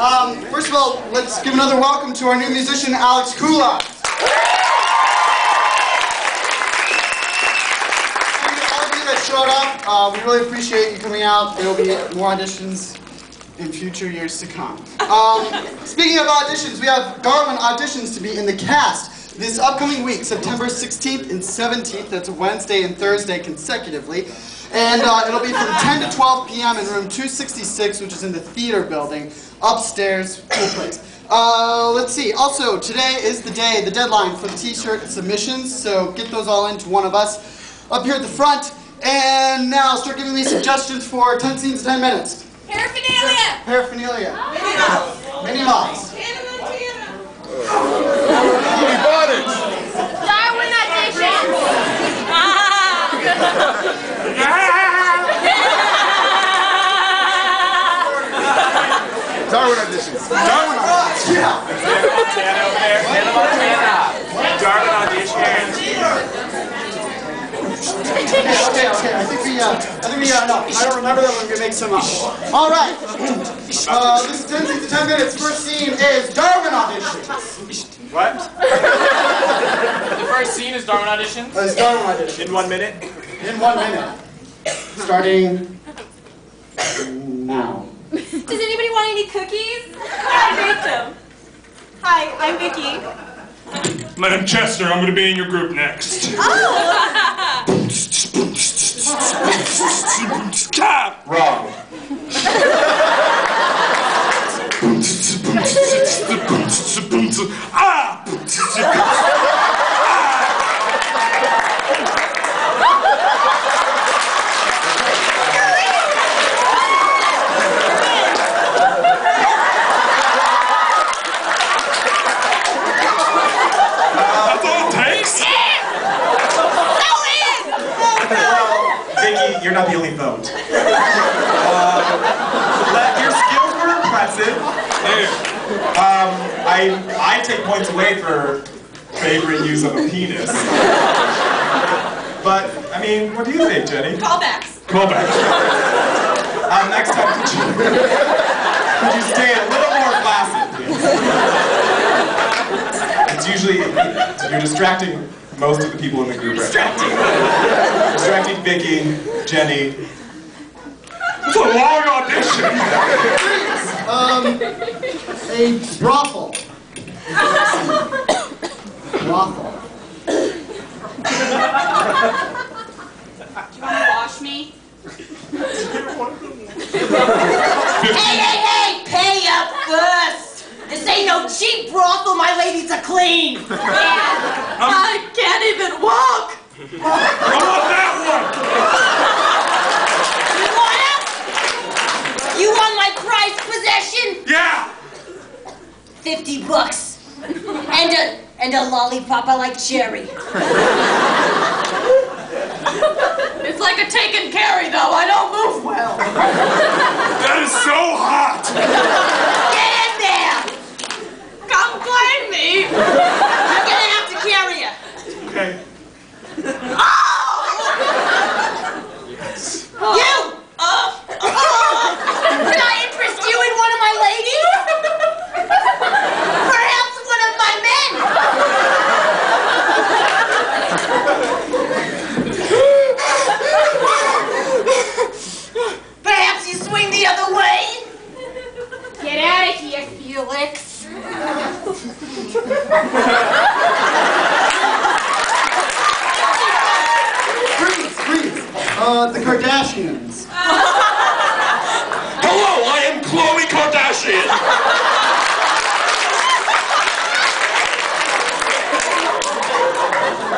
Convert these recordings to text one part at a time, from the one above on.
Um, first of all, let's give another welcome to our new musician, Alex Kula. And all of you that showed up, uh, we really appreciate you coming out. There will be more auditions in future years to come. Um, speaking of auditions, we have Darwin auditions to be in the cast this upcoming week, September 16th and 17th. That's Wednesday and Thursday consecutively. And uh, it'll be from 10 to 12 p.m. in room 266, which is in the theater building, upstairs, cool place. Uh, let's see. Also, today is the day, the deadline for the t-shirt submissions, so get those all into one of us up here at the front. And now start giving me suggestions for 10 scenes, 10 minutes. Paraphernalia! Paraphernalia. Minnie Mouse. Darwin audition! Darwin auditions. Darwin. Yeah. Montana over there. Hannah Montana. Darwin audition. I think we, uh, I think we, uh, no, I don't remember that. We're gonna make some up. All right. Uh, this is 10 scenes to 10 minutes. First scene is Darwin audition. What? the first scene is Darwin audition. Uh, it's Darwin audition. In one minute. In one minute. Starting now. Does anybody want any cookies? I baked them. Hi, I'm Vicky. My name's Chester. I'm gonna be in your group next. Oh! Cap. Wrong. Ah. That's all it takes. Vicky, you're not the only vote. Uh, but your skills were impressive. Um, I I take points away for favorite use of a penis. But I mean, what do you think, Jenny? Callbacks. call back. Um, next time, could you, could you stay a little more placid, please? It's usually, you're distracting most of the people in the group right now. Distracting Vicky, Jenny. It's a long audition. Um, a brothel. brothel. Do you want to wash me. Hey, hey, hey! Pay up first! This ain't no cheap brothel, my ladies are clean! I can't even walk! I want that You want it? You want my prized possession? Yeah. Fifty bucks. And a, and a lollipop I like cherry. It's like a take and carry, though. I don't move well. That is so hot. Get in there! Come claim me! I'm gonna have to carry you. Okay. You! Uh, uh, can I interest you in one of my ladies? Perhaps one of my men? Perhaps you swing the other way? Get out of here, Felix. Freeze, freeze. Uh, the Kardashians. Hello, I am Khloe Kardashian.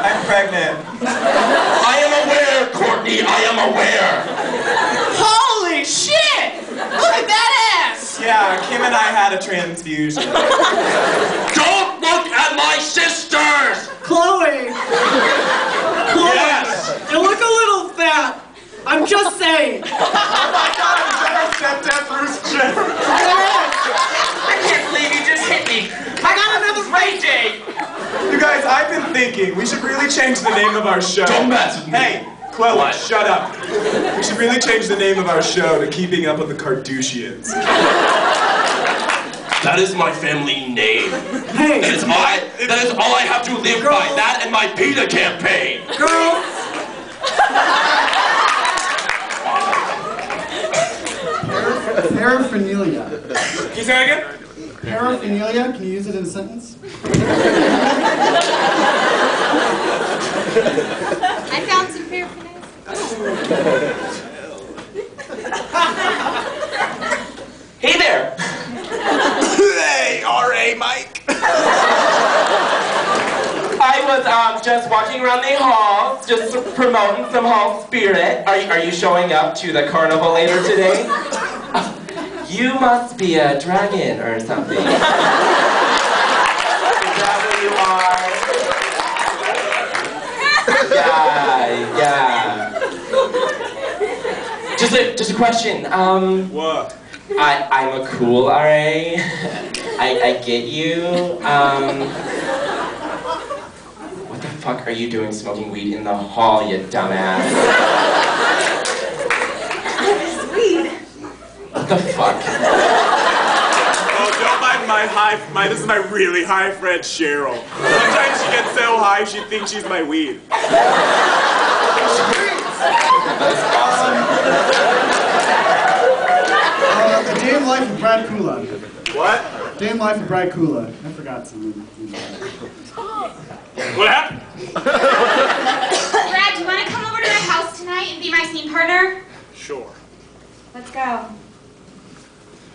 I'm pregnant. I am aware, Kourtney. I am aware. Holy shit! Look at that ass! Yeah, Kim and I had a transfusion. Don't look at my sisters. Khloe! Khloe! Yes. You look a little fat. I'm just saying. Oh my God! Has ever Step Death Bruce Jenner. I can't believe you just hit me. I got another Ray J. You guys, I've been thinking we should really change the name of our show. Don't mess with me. Hey, Khloe, shut up. We should really change the name of our show to Keeping Up with the Kardashians. That is my family name. Hey, That is all I, that is all I have to live by. That and my PETA campaign. girls. Paraphernalia. Can you say that again? Paraphernalia, can you use it in a sentence? I found some paraphernalia. Hey there. Hey, R.A. Mike. I was um, just walking around the halls, just promoting some hall spirit. Are you, are you showing up to the carnival later today? You must be a dragon or something. Is that where you are? Yeah, yeah. Just a, just a question. Um, What? I, I'm a cool RA. I, I get you. Um, what the fuck are you doing smoking weed in the hall, you dumbass? Weed. What the fuck? Oh, don't mind my high. My this is my really high friend Cheryl. Sometimes she gets so high she thinks she's my weed. That's awesome. Uh, a day in life of Brad Kula. What? Day in life of Brad Kula. I forgot something. What happened? Brad, do you want to come over to my house tonight and be my scene partner? Sure. Let's go.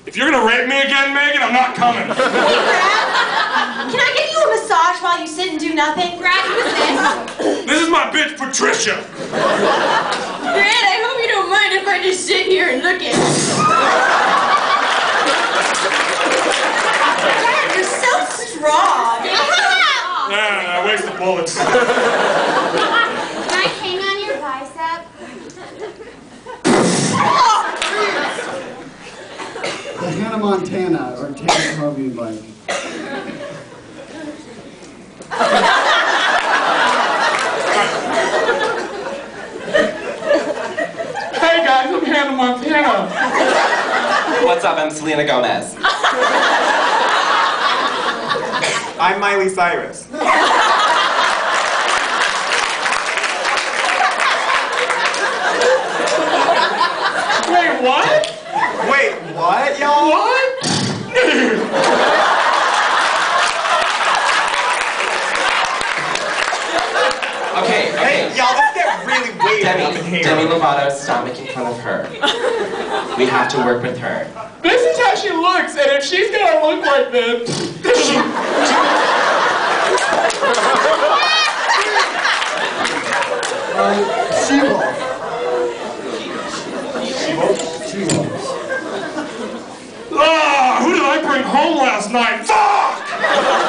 If you're gonna rape me again, Megan, I'm not coming. Hey, Brad, can I give you a massage while you sit and do nothing? Brad, who is this? This is my bitch Patricia. Brad, I hope you don't mind if I just sit here and look at you. Brad, you're so strong. Yeah, I wasted bullets. Can I hang on your bicep? The Hannah Montana or Tanner Harvey bike. Hey guys, I'm Hannah Montana. What's up? I'm Selena Gomez. I'm Miley Cyrus. Wait, what? Wait, what, y'all? What? okay, okay. y'all, let's get really weird up in Demi, here. Demi Lovato, stop making fun of her. We have to work with her. This is how she looks, and if she's gonna look like this, Uh, She-Wolf. She-Wolf. Ah, who did I bring home last night? Fuck!